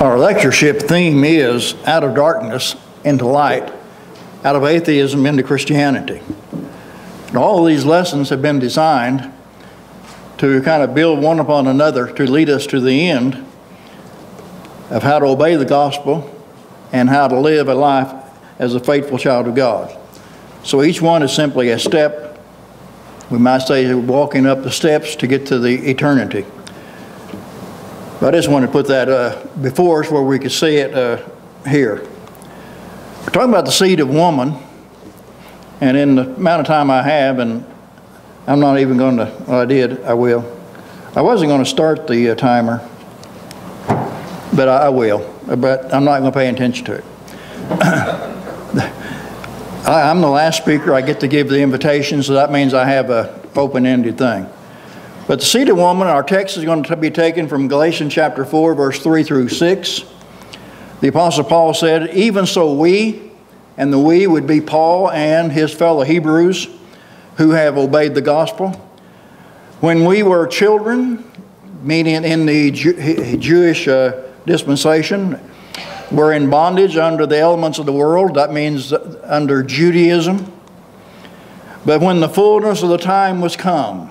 Our lectureship theme is Out of Darkness into Light, Out of Atheism into Christianity. And all these lessons have been designed to kind of build one upon another to lead us to the end of how to obey the gospel and how to live a life as a faithful child of God. So each one is simply a step, we might say, walking up the steps to get to the eternity. But I just wanted to put that uh, before us where we could see it uh, here. We're talking about the seed of woman, and in the amount of time I have, and I'm not even going to, well, I did, I will. I wasn't going to start the uh, timer, but I, I will. But I'm not going to pay attention to it. I, I'm the last speaker. I get to give the invitation, so that means I have an open-ended thing. But the seed of woman, our text is going to be taken from Galatians chapter 4, verse 3 through 6. The Apostle Paul said, Even so we, and the we would be Paul and his fellow Hebrews who have obeyed the gospel. When we were children, meaning in the Jew Jewish uh, dispensation, were in bondage under the elements of the world. That means under Judaism. But when the fullness of the time was come,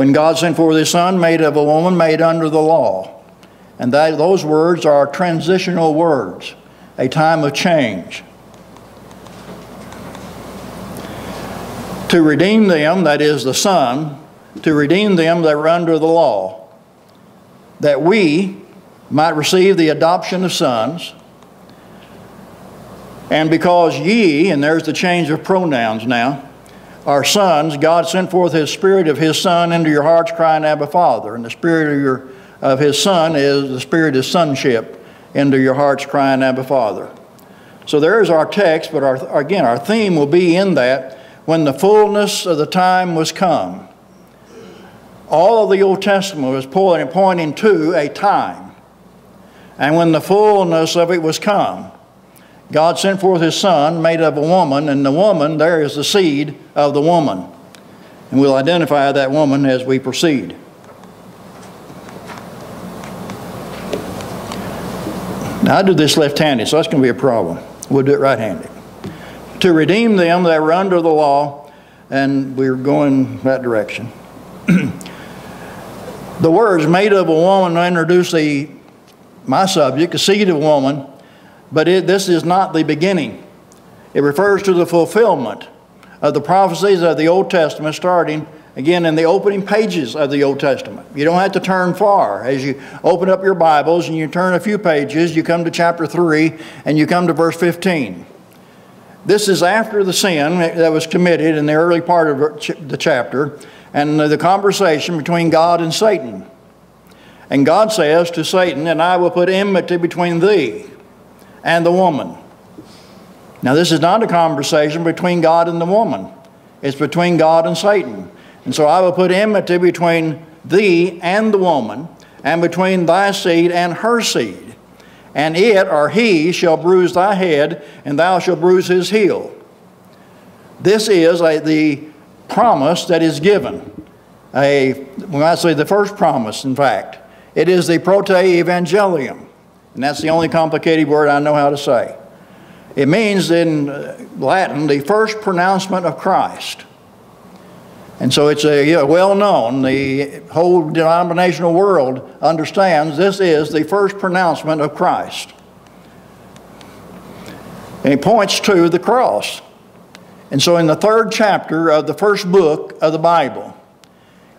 when God sent forth his son, made of a woman, made under the law. And that, those words are transitional words, a time of change. To redeem them, that is the Son, to redeem them that were under the law, that we might receive the adoption of sons. And because ye, and there's the change of pronouns now, our sons, God sent forth His Spirit of His Son into your hearts, crying, Abba, Father. And the Spirit of, your, of His Son is the Spirit of sonship into your hearts, crying, Abba, Father. So there is our text, but our, again, our theme will be in that when the fullness of the time was come. All of the Old Testament was pointing to a time. And when the fullness of it was come, God sent forth his son, made of a woman, and the woman, there is the seed of the woman. And we'll identify that woman as we proceed. Now, I do this left handed, so that's going to be a problem. We'll do it right handed. To redeem them that were under the law, and we're going that direction. the words made of a woman introduce the, my subject, the seed of a woman but it, this is not the beginning. It refers to the fulfillment of the prophecies of the Old Testament, starting again in the opening pages of the Old Testament. You don't have to turn far. As you open up your Bibles and you turn a few pages, you come to chapter 3 and you come to verse 15. This is after the sin that was committed in the early part of the chapter and the conversation between God and Satan. And God says to Satan, And I will put enmity between thee and the woman. Now, this is not a conversation between God and the woman, it's between God and Satan. And so I will put enmity between thee and the woman, and between thy seed and her seed. And it or he shall bruise thy head, and thou shalt bruise his heel. This is a, the promise that is given. A, we might say the first promise, in fact. It is the proto evangelium. And that's the only complicated word I know how to say. It means in Latin the first pronouncement of Christ. And so it's a well known, the whole denominational world understands this is the first pronouncement of Christ. And it points to the cross. And so in the third chapter of the first book of the Bible,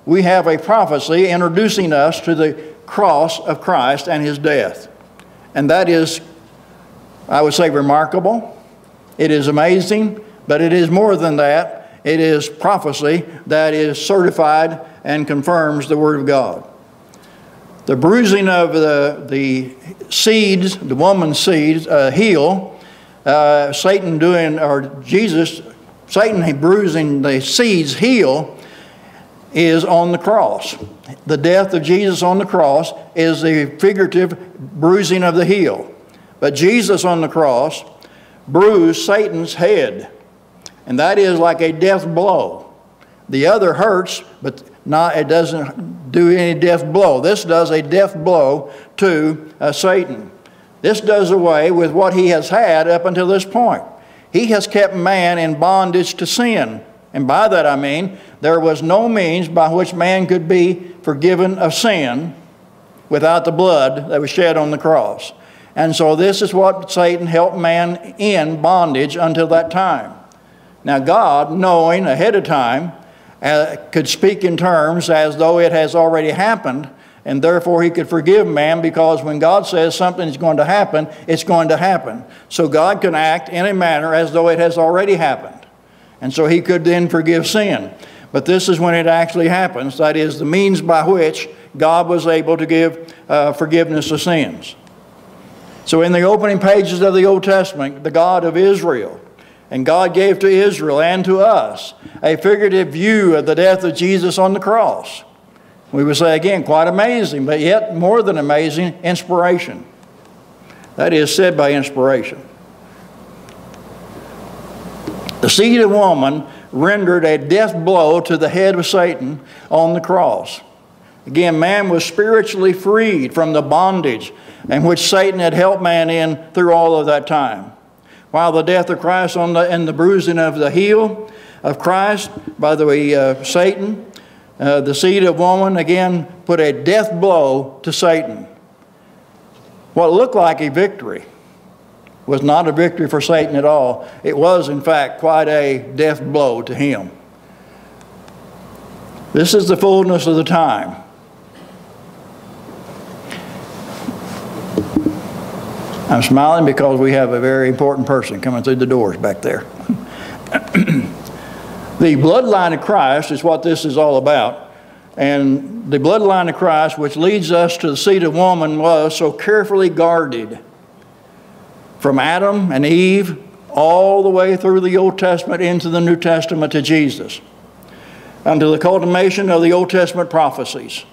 we have a prophecy introducing us to the cross of Christ and his death. And that is, I would say, remarkable. It is amazing, but it is more than that. It is prophecy that is certified and confirms the Word of God. The bruising of the, the seeds, the woman's seeds, uh, heel, uh, Satan doing, or Jesus, Satan bruising the seeds heel is on the cross. The death of Jesus on the cross is the figurative bruising of the heel. But Jesus on the cross bruised Satan's head, and that is like a death blow. The other hurts, but not, it doesn't do any death blow. This does a death blow to uh, Satan. This does away with what he has had up until this point. He has kept man in bondage to sin. And by that I mean there was no means by which man could be forgiven of sin without the blood that was shed on the cross. And so this is what Satan helped man in bondage until that time. Now, God, knowing ahead of time, uh, could speak in terms as though it has already happened, and therefore he could forgive man because when God says something is going to happen, it's going to happen. So God can act in a manner as though it has already happened. And so he could then forgive sin. But this is when it actually happens. That is the means by which God was able to give uh, forgiveness of sins. So in the opening pages of the Old Testament, the God of Israel, and God gave to Israel and to us a figurative view of the death of Jesus on the cross. We would say again, quite amazing, but yet more than amazing, inspiration. That is said by inspiration. The seed of woman rendered a death blow to the head of Satan on the cross. Again, man was spiritually freed from the bondage in which Satan had held man in through all of that time while the death of Christ on the, and the bruising of the heel of Christ by the way, uh, Satan, uh, the seed of woman, again, put a death blow to Satan. What looked like a victory was not a victory for Satan at all. It was, in fact, quite a death blow to him. This is the fullness of the time. I'm smiling because we have a very important person coming through the doors back there. the bloodline of Christ is what this is all about. And the bloodline of Christ, which leads us to the seed of woman, was so carefully guarded from Adam and Eve all the way through the Old Testament into the New Testament to Jesus, until the culmination of the Old Testament prophecies.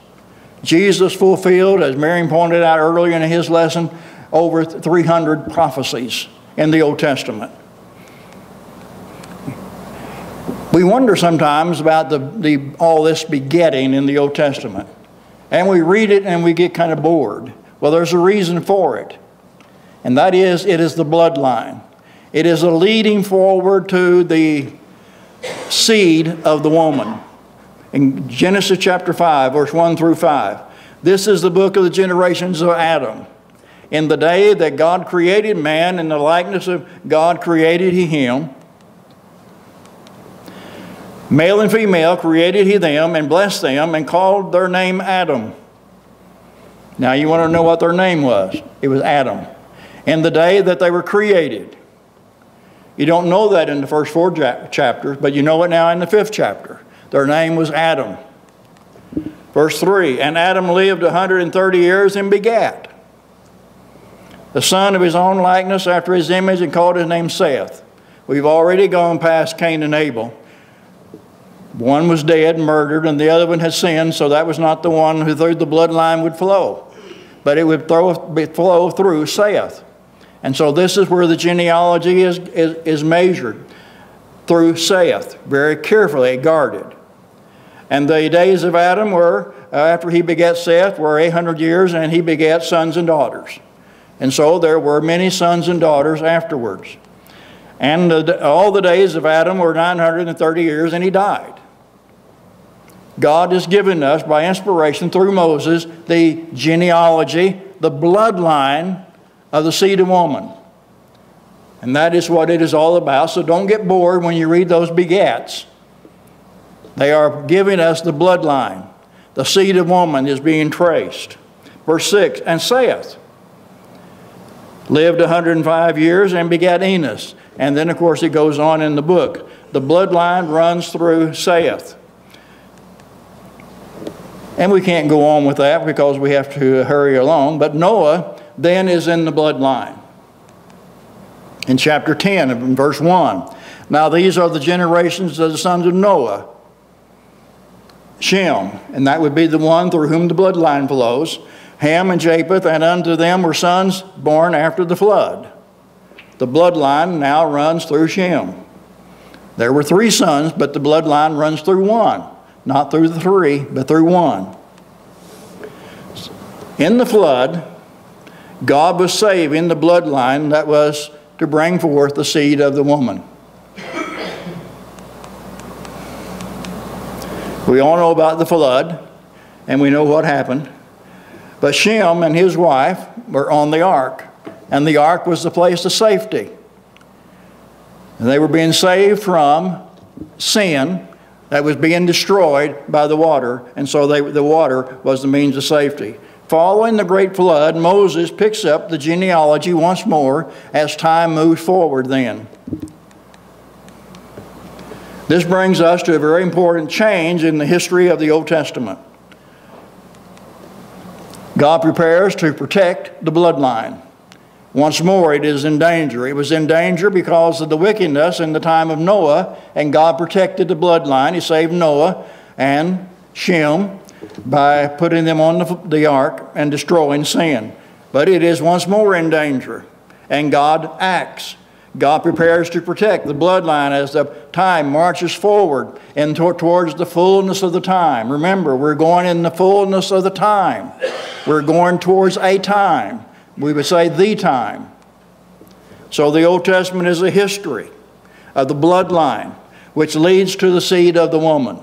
Jesus fulfilled, as Marion pointed out earlier in his lesson, over 300 prophecies in the Old Testament. We wonder sometimes about the, the, all this begetting in the Old Testament. And we read it and we get kind of bored. Well, there's a reason for it. And that is, it is the bloodline. It is a leading forward to the seed of the woman. In Genesis chapter 5, verse 1 through 5, this is the book of the generations of Adam. In the day that God created man, in the likeness of God created he him. Male and female created he them and blessed them and called their name Adam. Now you want to know what their name was? It was Adam. In the day that they were created. You don't know that in the first four chapters, but you know it now in the fifth chapter. Their name was Adam. Verse 3 And Adam lived 130 years and begat the son of his own likeness after his image, and called his name Seth. We've already gone past Cain and Abel. One was dead, murdered, and the other one had sinned, so that was not the one who through the bloodline would flow. But it would throw, flow through Seth. And so this is where the genealogy is, is, is measured through Seth, very carefully guarded. And the days of Adam were, uh, after he begat Seth, were 800 years, and he begat sons and daughters. And so there were many sons and daughters afterwards. And all the days of Adam were 930 years, and he died. God has given us, by inspiration through Moses, the genealogy, the bloodline of the seed of woman. And that is what it is all about. So don't get bored when you read those begats. They are giving us the bloodline. The seed of woman is being traced. Verse 6 And Seth, lived 105 years and begat Enos. And then, of course, it goes on in the book. The bloodline runs through Seth. And we can't go on with that because we have to hurry along. But Noah then is in the bloodline. In chapter 10, in verse 1. Now, these are the generations of the sons of Noah Shem, and that would be the one through whom the bloodline flows. Ham and Japheth, and unto them were sons born after the flood. The bloodline now runs through Shem. There were three sons, but the bloodline runs through one. not through the three, but through one. In the flood, God was saving the bloodline that was to bring forth the seed of the woman. We all know about the flood, and we know what happened. But Shem and his wife were on the ark, and the ark was the place of safety. And they were being saved from sin that was being destroyed by the water, and so they, the water was the means of safety. Following the great flood, Moses picks up the genealogy once more as time moves forward then. This brings us to a very important change in the history of the Old Testament. God prepares to protect the bloodline. Once more, it is in danger. It was in danger because of the wickedness in the time of Noah, and God protected the bloodline. He saved Noah and Shem by putting them on the, the ark and destroying sin. But it is once more in danger, and God acts. God prepares to protect the bloodline as the time marches forward and towards the fullness of the time. Remember, we're going in the fullness of the time. We're going towards a time. We would say the time. So the Old Testament is a history of the bloodline, which leads to the seed of the woman.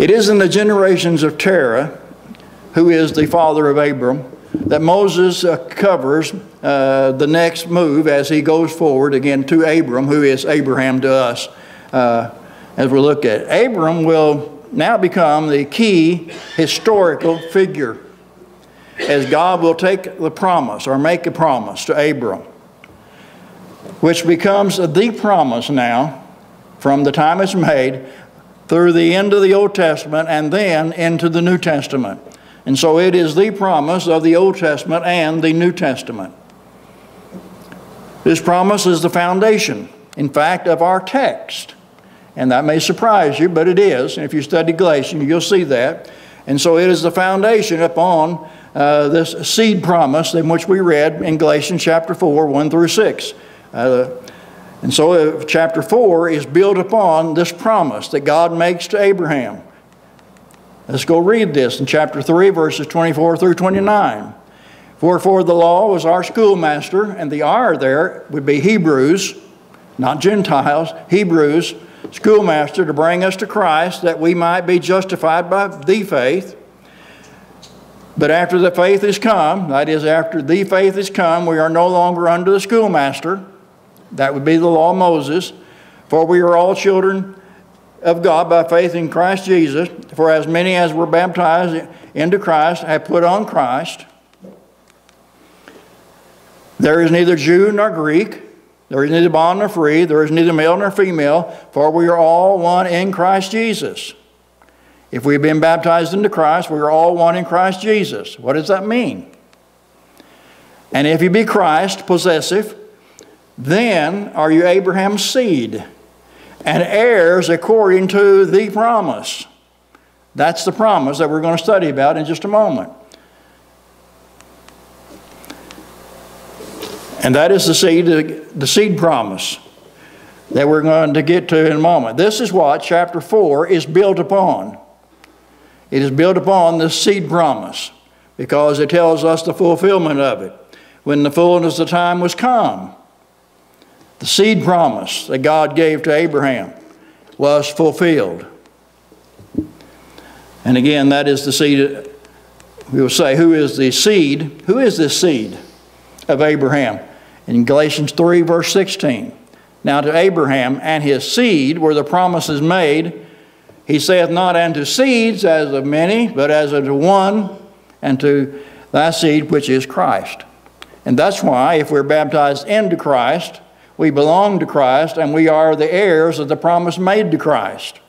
It is in the generations of Terah, who is the father of Abram, that Moses uh, covers uh, the next move as he goes forward again to Abram, who is Abraham to us, uh, as we look at. Abram will now become the key historical figure as God will take the promise or make a promise to Abram, which becomes the promise now from the time it's made through the end of the Old Testament and then into the New Testament. And so it is the promise of the Old Testament and the New Testament. This promise is the foundation, in fact, of our text. And that may surprise you, but it is. And if you study Galatians, you'll see that. And so it is the foundation upon uh, this seed promise in which we read in Galatians chapter 4, 1 through 6. Uh, and so chapter 4 is built upon this promise that God makes to Abraham. Let's go read this in chapter 3, verses 24 through 29. For the law was our schoolmaster, and the R there would be Hebrews, not Gentiles, Hebrews, schoolmaster to bring us to Christ that we might be justified by the faith. But after the faith is come, that is, after the faith is come, we are no longer under the schoolmaster. That would be the law of Moses. For we are all children of God by faith in Christ Jesus. For as many as were baptized into Christ have put on Christ. There is neither Jew nor Greek. There is neither bond nor free. There is neither male nor female. For we are all one in Christ Jesus. If we've been baptized into Christ, we are all one in Christ Jesus. What does that mean? And if you be Christ possessive, then are you Abraham's seed and heirs according to the promise. That's the promise that we're going to study about in just a moment. And that is the seed, the seed promise that we're going to get to in a moment. This is what chapter 4 is built upon. It is built upon the seed promise because it tells us the fulfillment of it. When the fullness of the time was come, the seed promise that God gave to Abraham was fulfilled. And again, that is the seed. We will say, who is the seed? Who is this seed of Abraham? In Galatians 3, verse 16. Now to Abraham and his seed were the promises made. He saith not unto seeds as of many, but as unto one, and to thy seed which is Christ. And that's why, if we're baptized into Christ, we belong to Christ and we are the heirs of the promise made to Christ.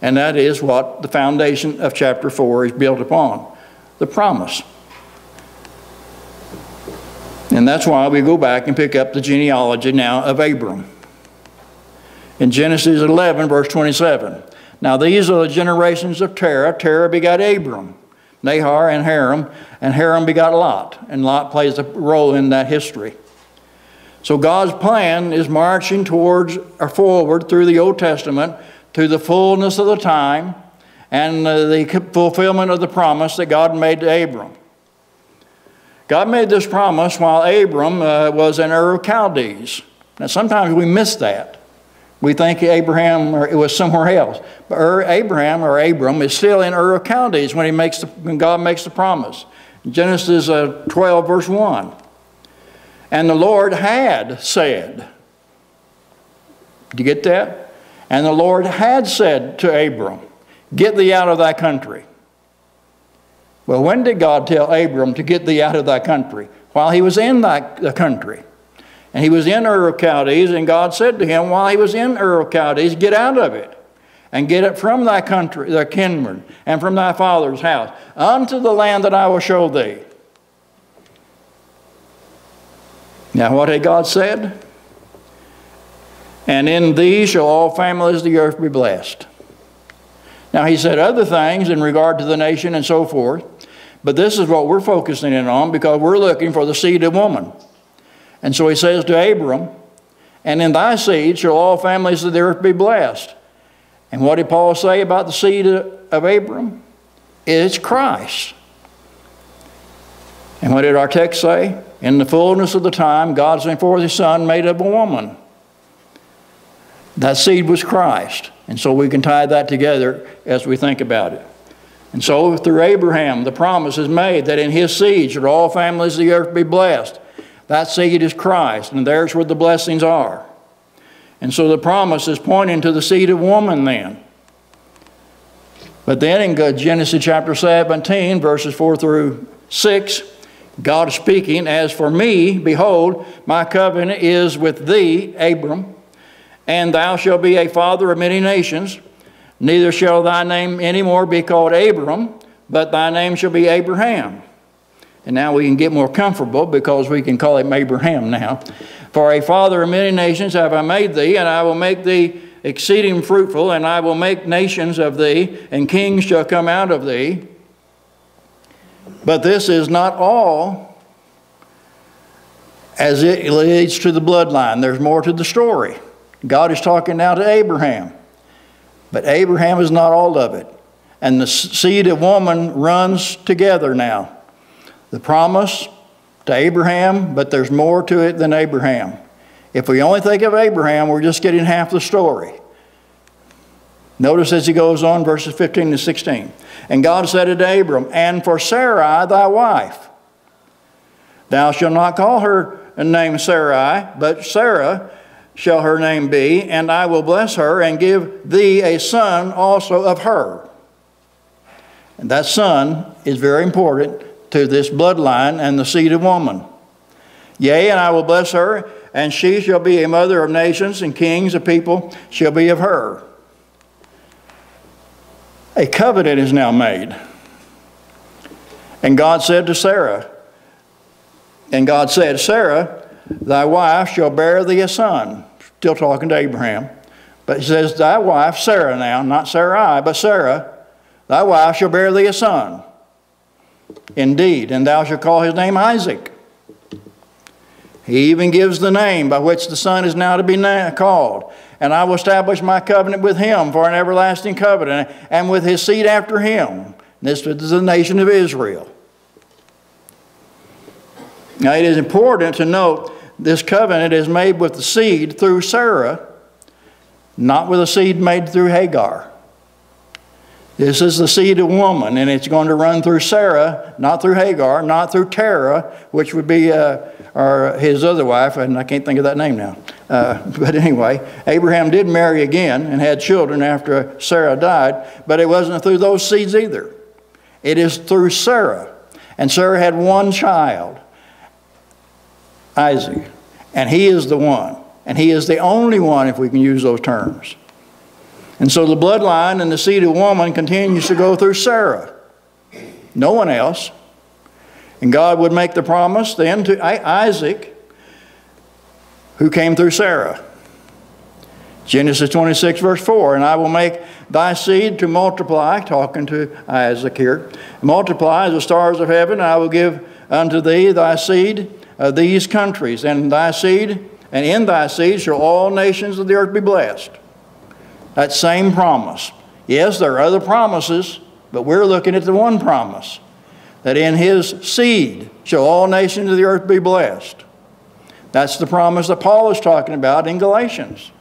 And that is what the foundation of chapter 4 is built upon the promise. And that's why we go back and pick up the genealogy now of Abram. In Genesis 11, verse 27. Now these are the generations of Terah. Terah begot Abram, Nahor, and Haran, and Haran begot Lot. And Lot plays a role in that history. So God's plan is marching towards or forward through the Old Testament to the fullness of the time and uh, the fulfillment of the promise that God made to Abram. God made this promise while Abram uh, was in Ur of Chaldees. Now, sometimes we miss that. We think Abraham or it was somewhere else. But Ur, Abraham or Abram is still in Ur of Chaldees when, he makes the, when God makes the promise. Genesis uh, 12, verse 1. And the Lord had said, Do you get that? And the Lord had said to Abram, Get thee out of thy country. Well, when did God tell Abram to get thee out of thy country? While he was in thy, country. And he was in Ur of Chaldees, and God said to him, while he was in Ur of Chaldees, get out of it, and get it from thy country, thy kindred, and from thy father's house, unto the land that I will show thee. Now, what had God said? And in thee shall all families of the earth be blessed. Now, he said other things in regard to the nation and so forth, but this is what we're focusing in on because we're looking for the seed of woman. And so he says to Abram, And in thy seed shall all families of the earth be blessed. And what did Paul say about the seed of Abram? It's Christ. And what did our text say? In the fullness of the time, God sent forth his son made of a woman. That seed was Christ. And so we can tie that together as we think about it. And so through Abraham, the promise is made that in his seed should all families of the earth be blessed. That seed is Christ, and there's where the blessings are. And so the promise is pointing to the seed of woman then. But then in Genesis chapter 17, verses 4 through 6, God speaking, As for me, behold, my covenant is with thee, Abram, and thou shalt be a father of many nations. Neither shall thy name any more be called Abram, but thy name shall be Abraham. And now we can get more comfortable because we can call him Abraham now. For a father of many nations have I made thee, and I will make thee exceeding fruitful, and I will make nations of thee, and kings shall come out of thee. But this is not all as it leads to the bloodline. There's more to the story. God is talking now to Abraham. But Abraham is not all of it. And the seed of woman runs together now. The promise to Abraham, but there's more to it than Abraham. If we only think of Abraham, we're just getting half the story. Notice as he goes on, verses 15 to 16. And God said to Abram, And for Sarai thy wife, thou shalt not call her name Sarai, but Sarah shall her name be, and I will bless her and give thee a son also of her. And that son is very important to this bloodline and the seed of woman. Yea, and I will bless her, and she shall be a mother of nations, and kings of people shall be of her. A covenant is now made. And God said to Sarah, and God said, Sarah, thy wife shall bear thee a son. Still talking to Abraham. But he says, Thy wife, Sarah now, not Sarai, but Sarah, thy wife shall bear thee a son. Indeed, and thou shalt call his name Isaac. He even gives the name by which the son is now to be called. And I will establish my covenant with him for an everlasting covenant, and with his seed after him. This is the nation of Israel. Now, it is important to note this covenant is made with the seed through Sarah, not with a seed made through Hagar. This is the seed of woman, and it's going to run through Sarah, not through Hagar, not through Terah, which would be uh, or his other wife, and I can't think of that name now. Uh, but anyway, Abraham did marry again and had children after Sarah died, but it wasn't through those seeds either. It is through Sarah. And Sarah had one child, Isaac, and he is the one. And he is the only one, if we can use those terms. And so the bloodline and the seed of woman continues to go through Sarah. No one else. And God would make the promise then to Isaac, who came through Sarah. Genesis 26, verse 4 And I will make thy seed to multiply, talking to Isaac here, multiply as the stars of heaven, and I will give unto thee thy seed uh, these countries, and thy seed and in thy seed shall all nations of the earth be blessed. That same promise. Yes, there are other promises, but we're looking at the one promise that in his seed shall all nations of the earth be blessed. That's the promise that Paul is talking about in Galatians.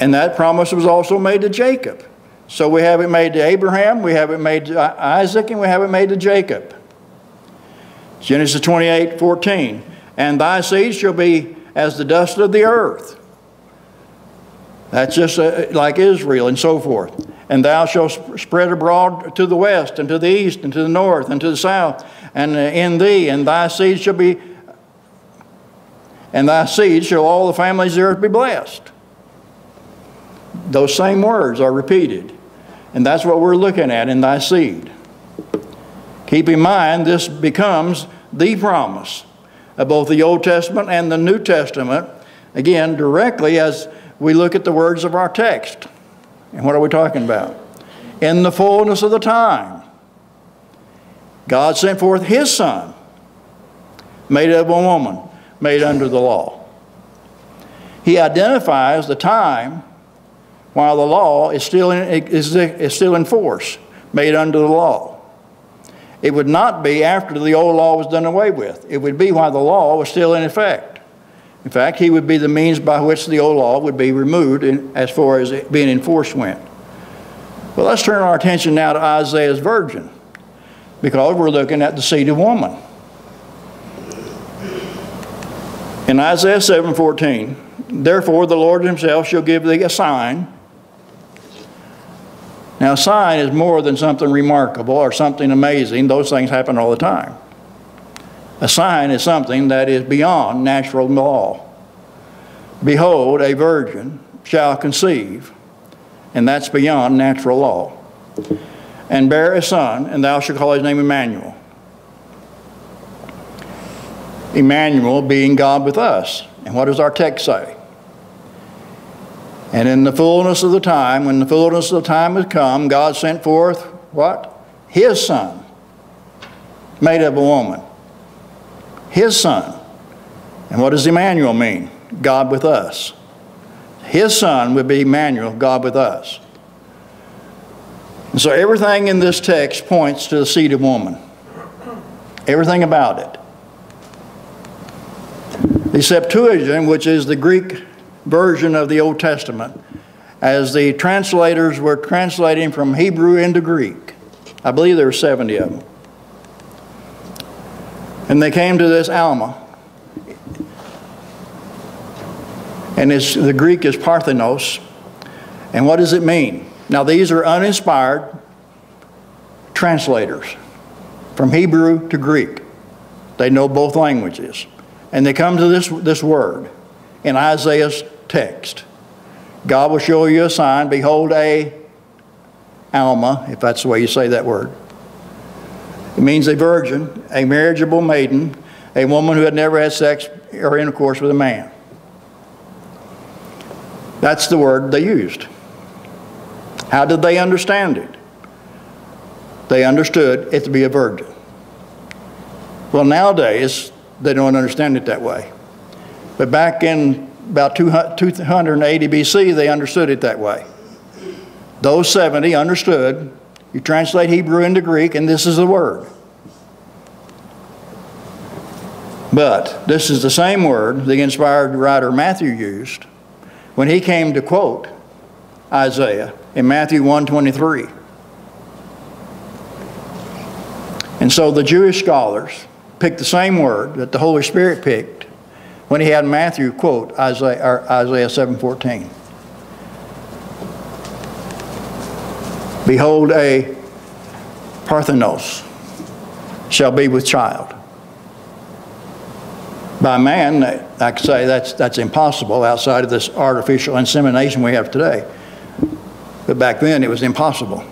And that promise was also made to Jacob. So we have it made to Abraham, we have it made to Isaac, and we have it made to Jacob. Genesis 28 14. And thy seed shall be as the dust of the earth. That's just uh, like Israel and so forth. And thou shalt spread abroad to the west and to the east and to the north and to the south. And uh, in thee and thy seed shall be, and thy seed shall all the families of the earth be blessed. Those same words are repeated. And that's what we're looking at in thy seed. Keep in mind, this becomes the promise of both the Old Testament and the New Testament, again, directly as we look at the words of our text. And what are we talking about? In the fullness of the time, God sent forth His Son, made of a woman, made under the law. He identifies the time while the law is still in, is, is still in force, made under the law. It would not be after the old law was done away with. It would be while the law was still in effect. In fact, he would be the means by which the old law would be removed in, as far as being enforced went. Well, let's turn our attention now to Isaiah's virgin, because we're looking at the seed of woman. In Isaiah 7:14, therefore the Lord himself shall give thee a sign. Now, a sign is more than something remarkable or something amazing. Those things happen all the time. A sign is something that is beyond natural law. Behold, a virgin shall conceive, and that's beyond natural law, and bear a son, and thou shalt call his name Emmanuel. Emmanuel being God with us. And what does our text say? And in the fullness of the time, when the fullness of the time had come, God sent forth what? His Son, made of a woman. His Son. And what does Emmanuel mean? God with us. His Son would be Emmanuel, God with us. And so everything in this text points to the seed of woman. Everything about it. The Septuagint, which is the Greek version of the Old Testament as the translators were translating from Hebrew into Greek. I believe there were 70 of them. And they came to this Alma. And the Greek is Parthenos. And what does it mean? Now, these are uninspired translators from Hebrew to Greek. They know both languages. And they come to this, this word in Isaiah's text. God will show you a sign. Behold, a Alma, if that's the way you say that word. It means a virgin, a marriageable maiden, a woman who had never had sex or intercourse with a man. That's the word they used. How did they understand it? They understood it to be a virgin. Well, nowadays, they don't understand it that way. But back in about 280 BC, they understood it that way. Those 70 understood. You translate Hebrew into Greek, and this is the word. But this is the same word the inspired writer Matthew used when he came to quote Isaiah in Matthew 1:23. And so the Jewish scholars picked the same word that the Holy Spirit picked when he had Matthew quote Isaiah, Isaiah 7:14. Behold, a Parthenos shall be with child. By man, I could say that's, that's impossible outside of this artificial insemination we have today. But back then, it was impossible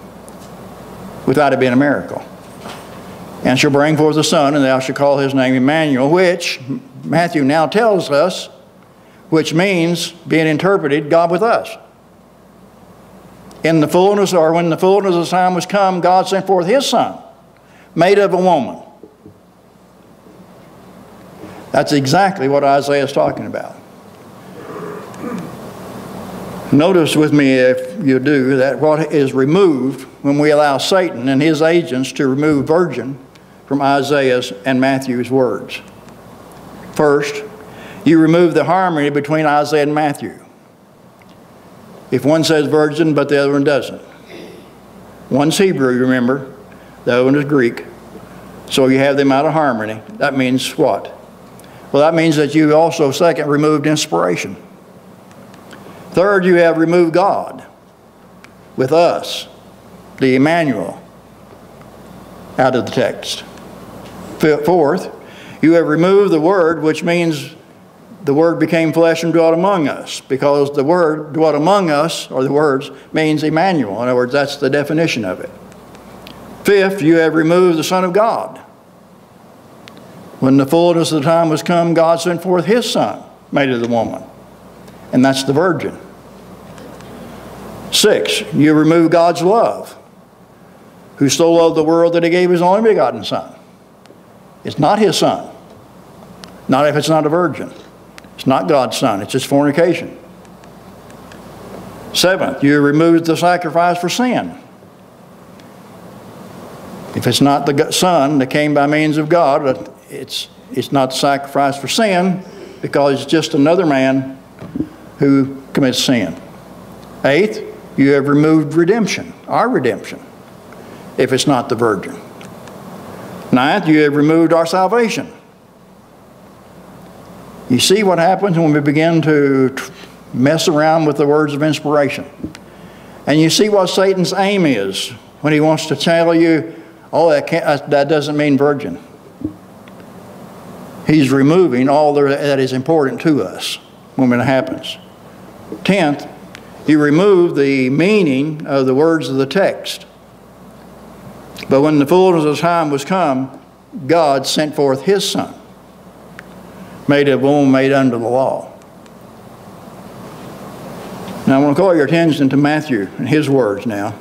without it being a miracle. And shall bring forth a son, and thou shalt call his name Emmanuel, which Matthew now tells us, which means, being interpreted, God with us. In the fullness, or when the fullness of time was come, God sent forth his son, made of a woman. That's exactly what Isaiah is talking about. Notice with me, if you do, that what is removed when we allow Satan and his agents to remove virgin from Isaiah's and Matthew's words. First, you remove the harmony between Isaiah and Matthew. If one says virgin, but the other one doesn't. One's Hebrew, remember, the other one is Greek. So you have them out of harmony. That means what? Well, that means that you also, second, removed inspiration. Third, you have removed God with us, the Emmanuel, out of the text. Fourth, you have removed the Word, which means the Word became flesh and dwelt among us, because the Word dwelt among us, or the words, means Emmanuel. In other words, that's the definition of it. Fifth, you have removed the Son of God. When the fullness of the time was come, God sent forth His Son, made of the woman, and that's the virgin. Six, you remove God's love, who so loved the world that He gave His only begotten Son. It's not His Son, not if it's not a virgin. It's not God's Son, it's just fornication. Seventh, you remove the sacrifice for sin. If it's not the Son that came by means of God, it's, it's not the sacrifice for sin because it's just another man who commits sin. Eighth, you have removed redemption, our redemption, if it's not the virgin. Ninth, you have removed our salvation. You see what happens when we begin to mess around with the words of inspiration. And you see what Satan's aim is when he wants to tell you, oh, that, that doesn't mean virgin. He's removing all that is important to us when it happens. Tenth, you remove the meaning of the words of the text. But when the fullness of time was come, God sent forth his Son made of woman made under the law. Now I want to call your attention to Matthew and his words now.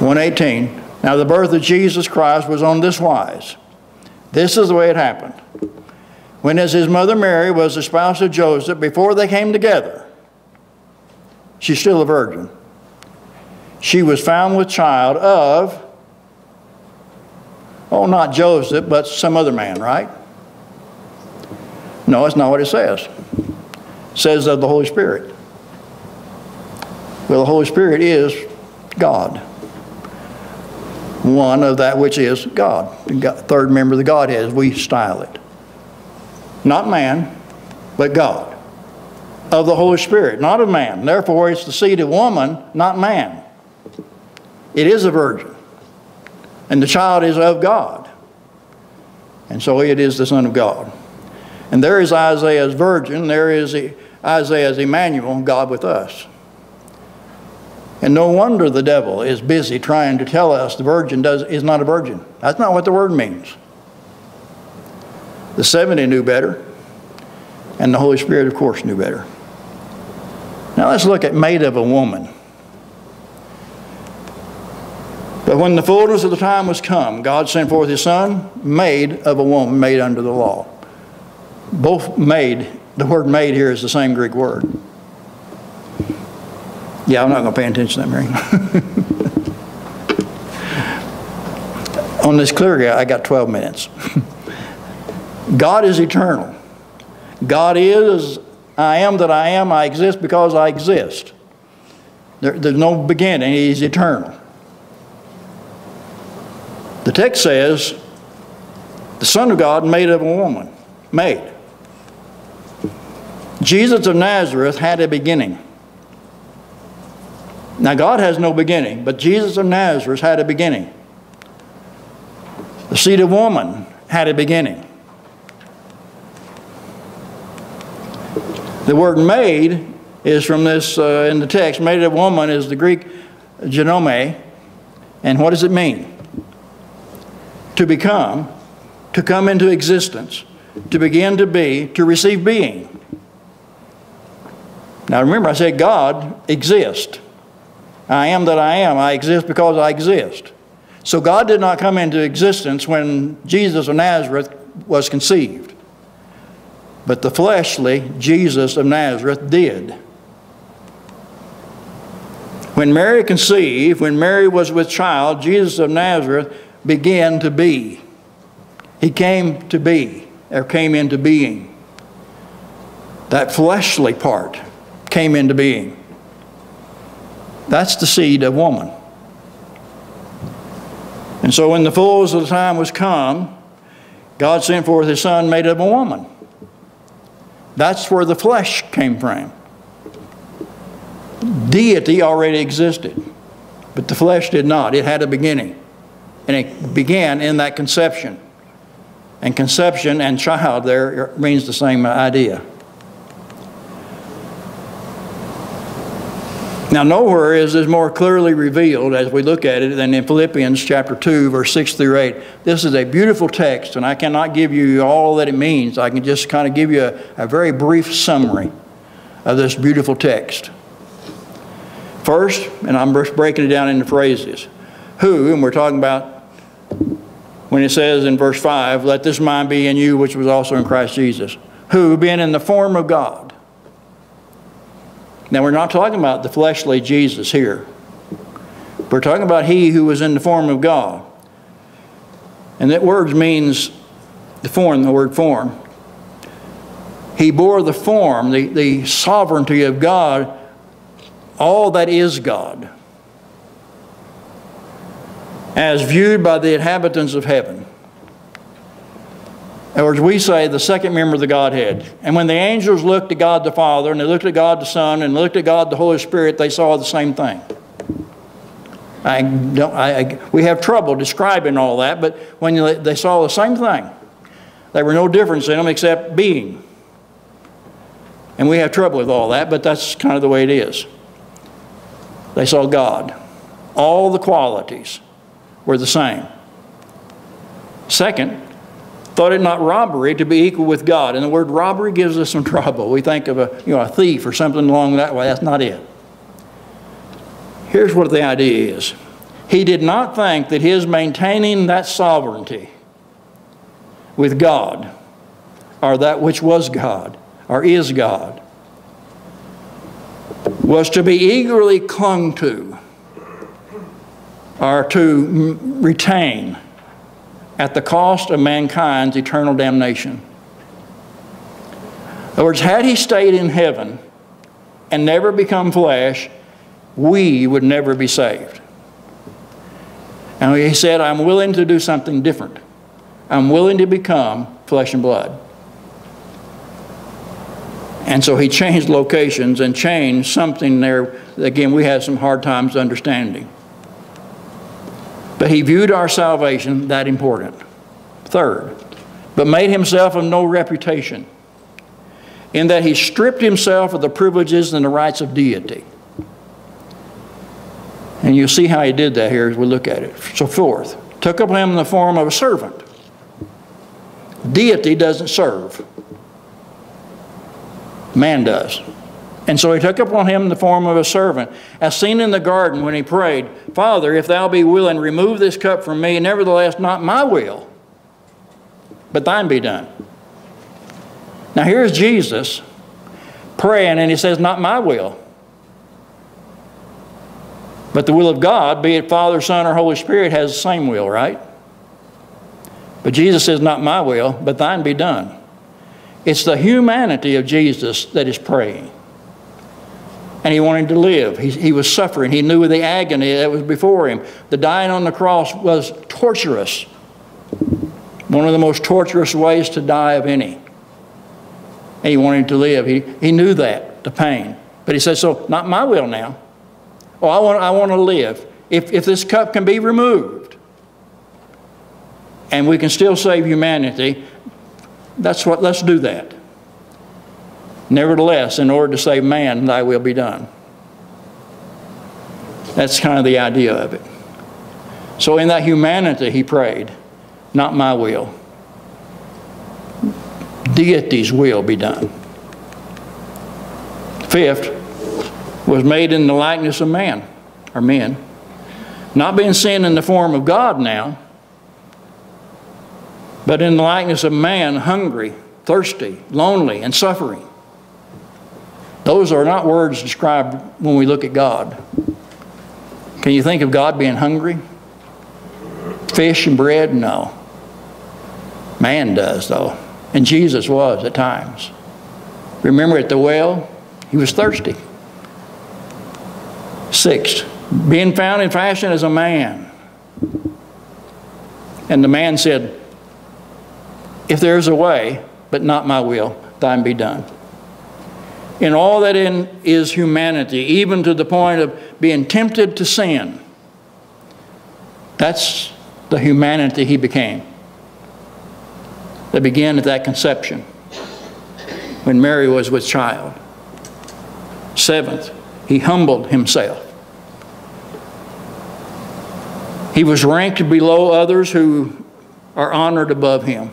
118. Now the birth of Jesus Christ was on this wise. This is the way it happened. When as his mother Mary was the spouse of Joseph, before they came together, she's still a virgin. She was found with child of Oh, not Joseph, but some other man, right? No, that's not what it says. It says of the Holy Spirit. Well, the Holy Spirit is God. One of that which is God. Third member of the Godhead, as we style it. Not man, but God. Of the Holy Spirit, not of man. Therefore, it's the seed of woman, not man. It is a virgin and the child is of God. And so it is the Son of God. And there is Isaiah's virgin, there is Isaiah's Emmanuel, God with us. And no wonder the devil is busy trying to tell us the virgin does, is not a virgin. That's not what the word means. The 70 knew better, and the Holy Spirit, of course, knew better. Now let's look at made of a woman. But when the fullness of the time was come, God sent forth his son, made of a woman, made under the law. Both made, the word made here is the same Greek word. Yeah, I'm not going to pay attention to that, Mary. On this clear guy, I got 12 minutes. God is eternal. God is, I am that I am, I exist because I exist. There, there's no beginning, He's eternal. The text says, the Son of God made of a woman. Made. Jesus of Nazareth had a beginning. Now, God has no beginning, but Jesus of Nazareth had a beginning. The seed of woman had a beginning. The word made is from this uh, in the text. Made of woman is the Greek ginomai. And what does it mean? To become, to come into existence, to begin to be, to receive being. Now remember, I said God exists. I am that I am. I exist because I exist. So God did not come into existence when Jesus of Nazareth was conceived. But the fleshly Jesus of Nazareth did. When Mary conceived, when Mary was with child, Jesus of Nazareth began to be. He came to be, or came into being. That fleshly part came into being. That's the seed of woman. And so when the fullness of the time was come, God sent forth his son made of a woman. That's where the flesh came from. Deity already existed, but the flesh did not. It had a beginning. And it began in that conception. And conception and child there means the same idea. Now, nowhere is this more clearly revealed as we look at it than in Philippians chapter 2, verse 6 through 8. This is a beautiful text, and I cannot give you all that it means. I can just kind of give you a, a very brief summary of this beautiful text. First, and I'm breaking it down into phrases. Who, and we're talking about when it says in verse 5, let this mind be in you which was also in Christ Jesus. Who, being in the form of God, now, we're not talking about the fleshly Jesus here. We're talking about he who was in the form of God. And that word means the form, the word form. He bore the form, the, the sovereignty of God, all that is God, as viewed by the inhabitants of heaven. In other words, we say the second member of the Godhead. And when the angels looked at God the Father, and they looked at God the Son, and looked at God the Holy Spirit, they saw the same thing. I don't, I, I, we have trouble describing all that, but when they saw the same thing, there were no difference in them except being. And we have trouble with all that, but that's kind of the way it is. They saw God. All the qualities were the same. Second, thought it not robbery to be equal with God. And the word robbery gives us some trouble. We think of a, you know, a thief or something along that way. That's not it. Here's what the idea is. He did not think that his maintaining that sovereignty with God, or that which was God, or is God, was to be eagerly clung to, or to retain at the cost of mankind's eternal damnation. In other words, had he stayed in heaven and never become flesh, we would never be saved. And he said, I'm willing to do something different. I'm willing to become flesh and blood. And so he changed locations and changed something there. Again, we had some hard times understanding. But he viewed our salvation that important. Third, but made himself of no reputation, in that he stripped himself of the privileges and the rights of deity. And you'll see how he did that here as we look at it. So, fourth, took upon him the form of a servant. Deity doesn't serve, man does. And so he took upon him the form of a servant, as seen in the garden when he prayed, Father, if thou be willing, remove this cup from me, nevertheless not my will, but thine be done. Now here's Jesus praying, and he says, Not my will, but the will of God, be it Father, Son, or Holy Spirit, has the same will, right? But Jesus says, Not my will, but thine be done. It's the humanity of Jesus that is praying and he wanted to live. He, he was suffering. He knew the agony that was before him. The dying on the cross was torturous. One of the most torturous ways to die of any. And he wanted to live. He, he knew that, the pain. But he said, So, not my will now. Oh, I want, I want to live. If, if this cup can be removed and we can still save humanity, that's what, let's do that. Nevertheless, in order to save man, thy will be done. That's kind of the idea of it. So, in that humanity, he prayed, not my will. Deity's will be done. Fifth, was made in the likeness of man, or men. not being seen in the form of God now, but in the likeness of man, hungry, thirsty, lonely, and suffering. Those are not words described when we look at God. Can you think of God being hungry? Fish and bread? No. Man does, though. And Jesus was at times. Remember at the well, he was thirsty. Sixth, being found in fashion as a man. And the man said, If there's a way, but not my will, thine be done. In all that in is humanity, even to the point of being tempted to sin. That's the humanity he became. That began at that conception when Mary was with child. Seventh, he humbled himself. He was ranked below others who are honored above him.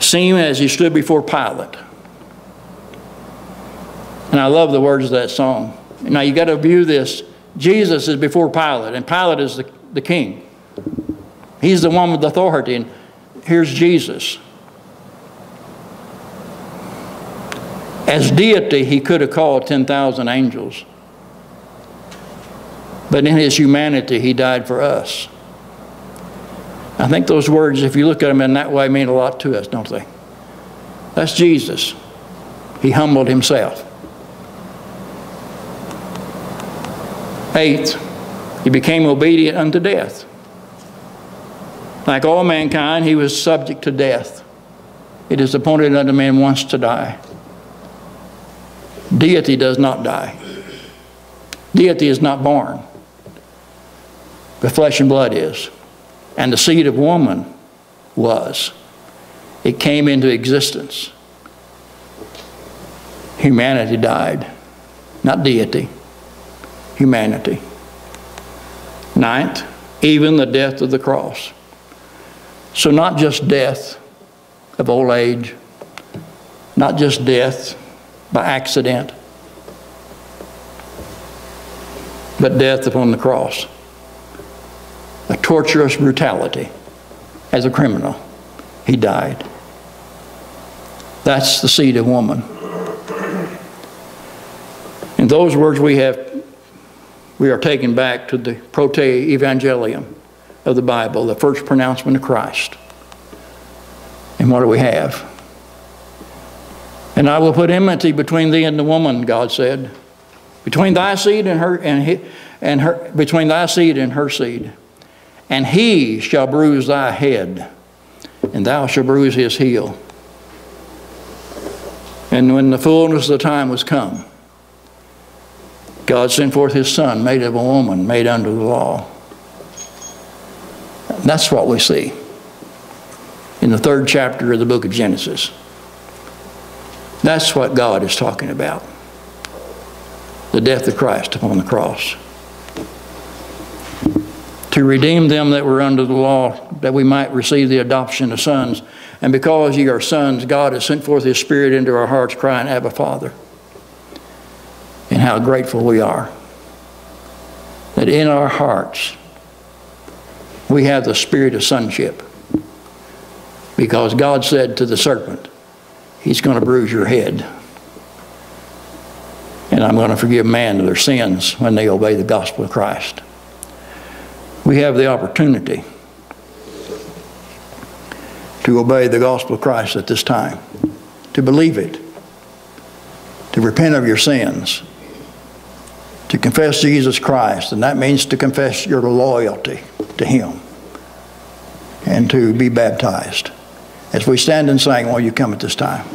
Seen as he stood before Pilate. And I love the words of that song. Now you got to view this. Jesus is before Pilate, and Pilate is the, the king. He's the one with authority, and here's Jesus. As deity, he could have called 10,000 angels. But in his humanity, he died for us. I think those words, if you look at them in that way, mean a lot to us, don't they? That's Jesus. He humbled himself. Eighth, he became obedient unto death. Like all mankind, he was subject to death. It is appointed unto man once to die. Deity does not die. Deity is not born. The flesh and blood is. And the seed of woman was. It came into existence. Humanity died, not deity, humanity. Ninth, even the death of the cross. So, not just death of old age, not just death by accident, but death upon the cross. A torturous brutality as a criminal. He died. That's the seed of woman. In those words, we have we are taken back to the proto evangelium of the Bible, the first pronouncement of Christ. And what do we have? And I will put enmity between thee and the woman, God said, between thy seed and her, and, he, and her, between thy seed and her seed. And he shall bruise thy head, and thou shalt bruise his heel. And when the fullness of the time was come, God sent forth his son, made of a woman, made under the law. That's what we see in the third chapter of the book of Genesis. That's what God is talking about the death of Christ upon the cross. To redeem them that were under the law, that we might receive the adoption of sons. And because ye are sons, God has sent forth His Spirit into our hearts, crying, Abba, Father. And how grateful we are that in our hearts we have the spirit of sonship. Because God said to the serpent, He's going to bruise your head. And I'm going to forgive man their sins when they obey the gospel of Christ. We have the opportunity to obey the gospel of Christ at this time, to believe it, to repent of your sins, to confess Jesus Christ, and that means to confess your loyalty to Him, and to be baptized. As we stand and sing, will you come at this time?